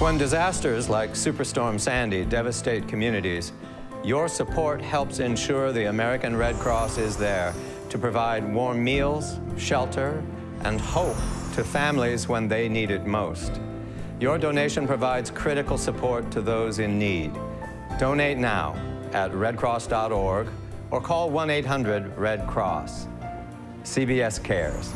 When disasters like Superstorm Sandy devastate communities, your support helps ensure the American Red Cross is there to provide warm meals, shelter, and hope to families when they need it most. Your donation provides critical support to those in need. Donate now at redcross.org or call 1-800-RED-CROSS. CBS cares.